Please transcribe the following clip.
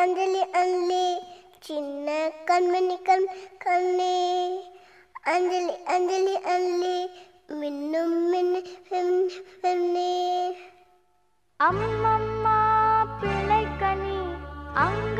அஞ்சலி அஞ்சலி சின்ன கண்மணி கண் கண்ணே. அஞ்சலி அஞ்சலி அஞ்சலி மின்னும் மின்னு மின்னே. அம்மம்மா பிள்ளைக்கனி அங்க